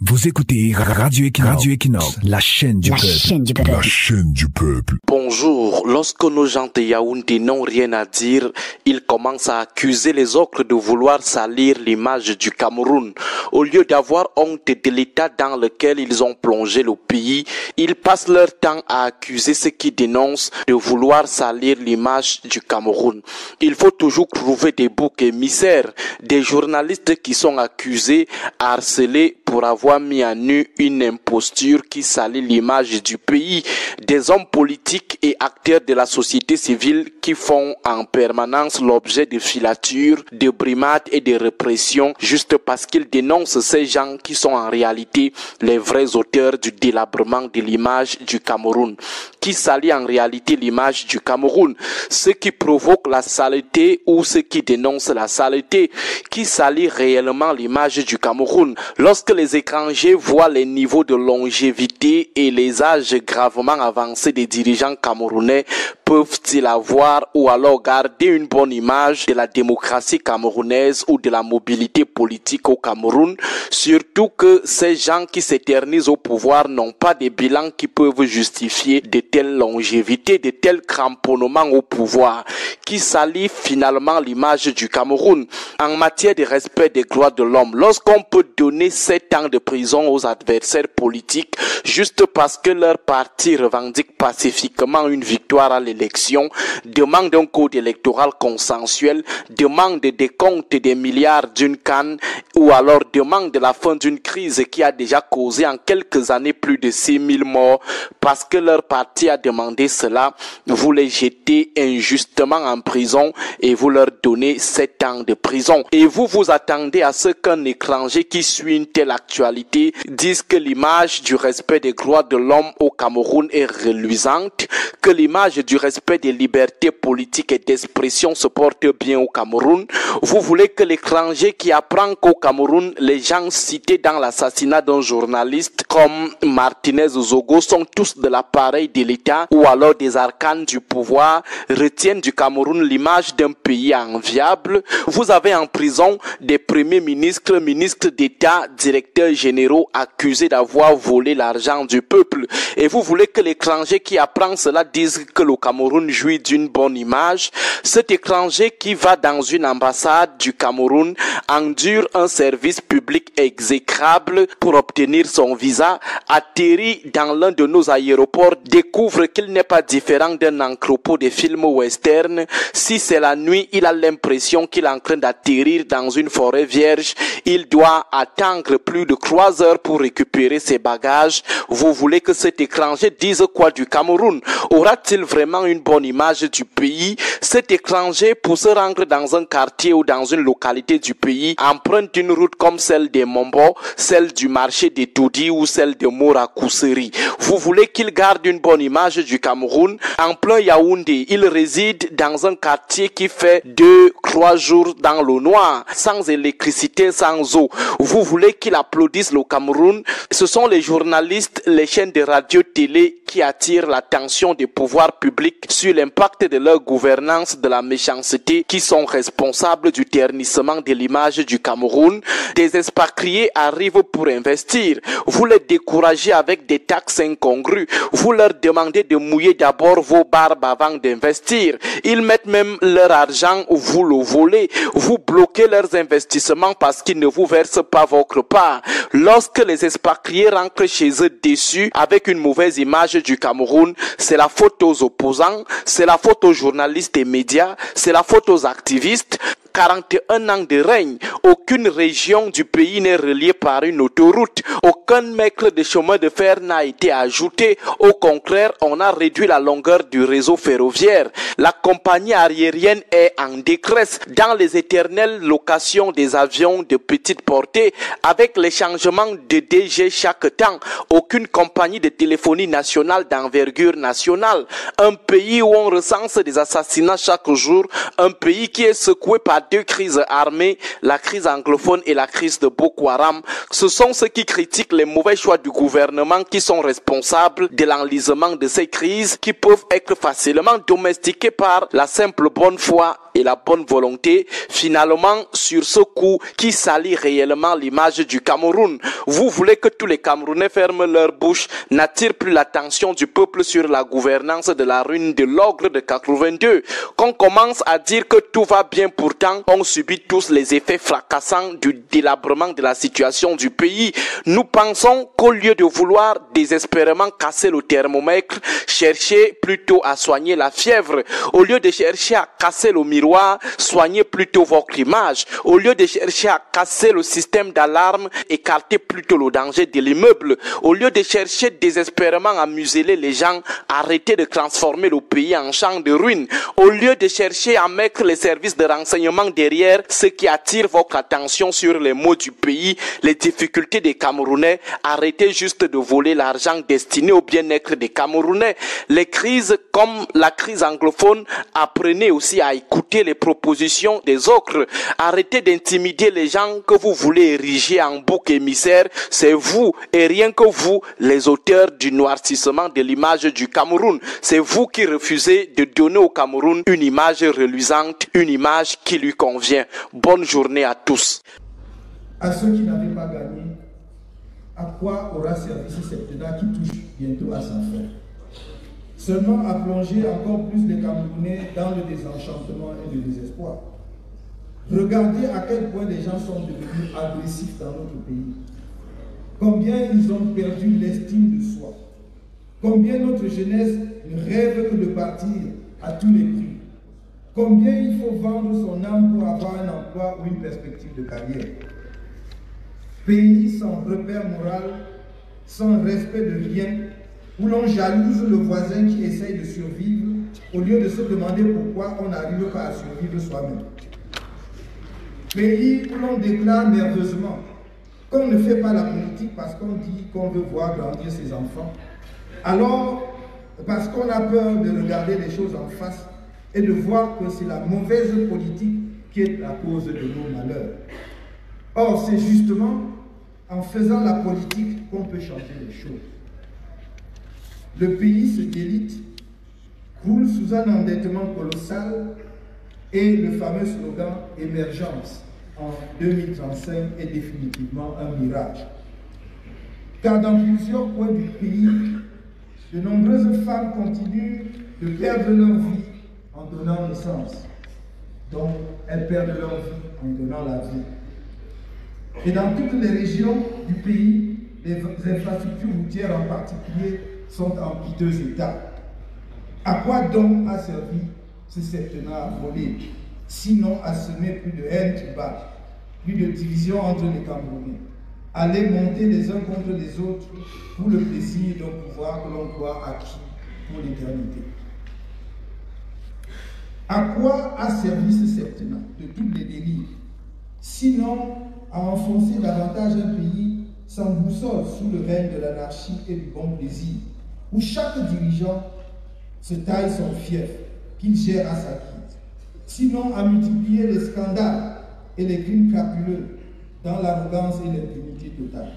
Vous écoutez Radio Equinox, Radio Equinox, la chaîne du La peuple. chaîne du peuple. La chaîne du peuple. Bonjour, lorsque nos gens de Yaoundé n'ont rien à dire, ils commencent à accuser les autres de vouloir salir l'image du Cameroun. Au lieu d'avoir honte de l'état dans lequel ils ont plongé le pays, ils passent leur temps à accuser ceux qui dénoncent de vouloir salir l'image du Cameroun. Il faut toujours trouver des boucs émissaires, des journalistes qui sont accusés, harcelés pour avoir mis à nu une imposture qui salit l'image du pays, des hommes politiques et acteurs de la société civile qui font en permanence l'objet de filatures, de brimades et de répressions juste parce qu'ils dénoncent ces gens qui sont en réalité les vrais auteurs du délabrement de l'image du Cameroun, qui salit en réalité l'image du Cameroun, ceux qui provoquent la saleté ou ceux qui dénoncent la saleté, qui salit réellement l'image du Cameroun? Lorsque les voient les niveaux de longévité et les âges gravement avancés des dirigeants camerounais, peuvent-ils avoir ou alors garder une bonne image de la démocratie camerounaise ou de la mobilité politique au Cameroun, surtout que ces gens qui s'éternisent au pouvoir n'ont pas des bilans qui peuvent justifier de telles longévités, de tels cramponnements au pouvoir, qui salient finalement l'image du Cameroun? En matière de respect des droits de l'homme. Lorsqu'on peut donner sept ans de prison aux adversaires politiques juste parce que leur parti revendique pacifiquement une victoire à l'élection, demande un code électoral consensuel, demande des comptes des milliards d'une canne ou alors demande la fin d'une crise qui a déjà causé en quelques années plus de 6000 morts parce que leur parti a demandé cela, vous les jetez injustement en prison et vous leur donnez 7 ans de prison. Et vous vous attendez à ce qu'un étranger qui suit une telle actualité dise que l'image du respect des droits de l'homme au Cameroun est reluisante, que l'image du respect des libertés politiques et d'expression se porte bien au Cameroun. Vous voulez que l'étranger qui apprend qu'au Cameroun, les gens cités dans l'assassinat d'un journaliste comme Martinez Zogo sont tous de l'appareil de l'État ou alors des arcanes du pouvoir retiennent du Cameroun l'image d'un pays enviable. Vous avez en prison des premiers ministres, ministres d'État, directeurs généraux accusés d'avoir volé l'argent du peuple. Et vous voulez que l'étranger qui apprend cela dise que le Cameroun jouit d'une bonne image. Cet étranger qui va dans une ambassade du Cameroun endure un service public exécrable pour obtenir son visa, atterrit dans l'un de nos aéroports, découvre qu'il n'est pas différent d'un encropo de films western. Si c'est la nuit, il a l'impression qu'il est en train d'atterrir dans une forêt vierge. Il doit attendre plus de trois heures pour récupérer ses bagages. Vous voulez que cet étranger dise quoi du Cameroun? Aura-t-il vraiment une bonne image du pays Cet étranger, pour se rendre dans un quartier ou dans une localité du pays, emprunte une route comme celle des Mombo, celle du marché des Toudi ou celle de Morakousseri. Vous voulez qu'il garde une bonne image du Cameroun? En plein Yaoundé, il réside dans un quartier qui fait deux, trois jours dans le noir, sans électricité, sans eau. Vous voulez qu'il applaudisse le Cameroun? Ce sont les journalistes, les chaînes de radio, télé qui attirent l'attention des pouvoirs publics sur l'impact de leur gouvernance de la méchanceté qui sont responsables du ternissement de l'image du Cameroun. Des expatriés arrivent pour investir. Vous les découragez avec des taxes incongrues. Vous leur demandez de mouiller d'abord vos barbes avant d'investir. Ils mettent même leur argent, vous le volez. Vous bloquez leurs investissements parce qu'ils ne vous versent pas votre part. Lorsque les expatriés rentrent chez eux déçus avec une mauvaise image du Cameroun, c'est la faute aux opposants, c'est la faute aux journalistes et médias, c'est la faute aux activistes. 41 ans de règne, aucune région du pays n'est reliée par une autoroute, aucun mètre de chemin de fer n'a été ajouté, au contraire, on a réduit la longueur du réseau ferroviaire. La compagnie aérienne est en détresse dans les éternelles locations des avions de petite portée avec les changements de DG chaque temps. Aucune compagnie de téléphonie nationale d'envergure nationale. Un pays où on recense des assassinats chaque jour. Un pays qui est secoué par deux crises armées, la crise anglophone et la crise de Boko Haram. Ce sont ceux qui critiquent les mauvais choix du gouvernement qui sont responsables de l'enlisement de ces crises qui peuvent être facilement domestiquées par la simple bonne foi et la bonne volonté, finalement, sur ce coup qui salit réellement l'image du Cameroun. Vous voulez que tous les Camerounais ferment leur bouche, n'attirent plus l'attention du peuple sur la gouvernance de la ruine de l'ogre de 82. Qu'on commence à dire que tout va bien pourtant, on subit tous les effets fracassants du délabrement de la situation du pays. Nous pensons qu'au lieu de vouloir désespérément casser le thermomètre, cherchez plutôt à soigner la fièvre. Au lieu de chercher à casser le miroir, soignez plutôt votre image. Au lieu de chercher à casser le système d'alarme, écartez plutôt le danger de l'immeuble. Au lieu de chercher désespérément à museler les gens, arrêtez de transformer le pays en champ de ruines. Au lieu de chercher à mettre les services de renseignement derrière ce qui attire votre attention sur les maux du pays, les difficultés des Camerounais, arrêtez juste de voler l'argent destiné au bien-être des Camerounais. Les crises comme la crise anglophone, apprenez aussi à écouter les propositions des autres. Arrêtez d'intimider les gens que vous voulez ériger en bouc émissaire. C'est vous et rien que vous, les auteurs du noircissement de l'image du Cameroun. C'est vous qui refusez de donner au Cameroun une image reluisante, une image qui lui convient. Bonne journée à tous. À ceux qui n'avaient pas gagné, à quoi aura servi ce qui touche bientôt à sa fin? Seulement à plonger encore plus les Camerounais dans le désenchantement et le désespoir. Regardez à quel point les gens sont devenus agressifs dans notre pays. Combien ils ont perdu l'estime de soi. Combien notre jeunesse ne rêve que de partir à tous les prix. Combien il faut vendre son âme pour avoir un emploi ou une perspective de carrière. Pays sans repère moral, sans respect de rien, où l'on jalouse le voisin qui essaye de survivre au lieu de se demander pourquoi on n'arrive pas à survivre soi-même. Pays où l'on déclare nerveusement qu'on ne fait pas la politique parce qu'on dit qu'on veut voir grandir ses enfants. Alors, parce qu'on a peur de regarder les choses en face et de voir que c'est la mauvaise politique qui est la cause de nos malheurs. Or, c'est justement en faisant la politique qu'on peut changer les choses. Le pays se délite, roule sous un endettement colossal et le fameux slogan émergence en 2035 est définitivement un mirage. Car dans plusieurs coins du pays, de nombreuses femmes continuent de perdre leur vie en donnant naissance. Donc, elles perdent leur vie en donnant la vie. Et dans toutes les régions du pays, les infrastructures routières en particulier sont en piteux état. À quoi donc a servi ce septennat volé? Sinon à semer plus de haine bas, plus de division entre les Camerounais. Aller monter les uns contre les autres pour le plaisir d'un pouvoir que l'on croit acquis pour l'éternité. À quoi a servi ce septennat de toutes les dérives Sinon à enfoncer davantage un pays sans boussole sous le règne de l'anarchie et du bon plaisir, où chaque dirigeant se taille son fief qu'il gère à sa guise. Sinon à multiplier les scandales et les crimes crapuleux dans l'arrogance et l'impunité totale.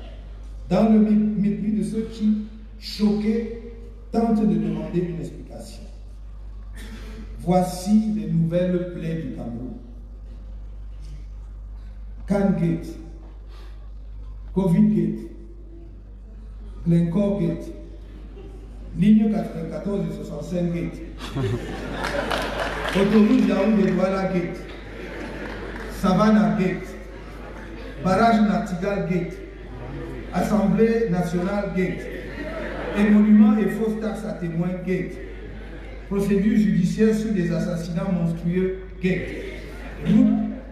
Dans le mépris de ceux qui, choqués, tentent de demander une explication. Voici les nouvelles plaies du Cameroun. Gate, Covid Gate, Glencore Gate, ligne 94 et 65 Gate, autoroute Yaoundé Douala Gate, Savannah Gate, barrage Nartigal Gate, Assemblée nationale Gate, émoluments et fausses taxes à témoins Gate, procédure judiciaire sur des assassinats monstrueux Gate, route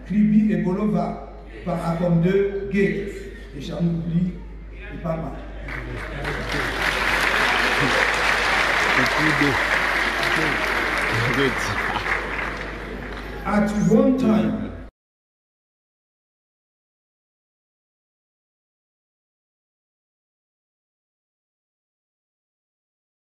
Kribi et Bolova, par Acom 2, Gate, et Chamoubli et Pama. At one time,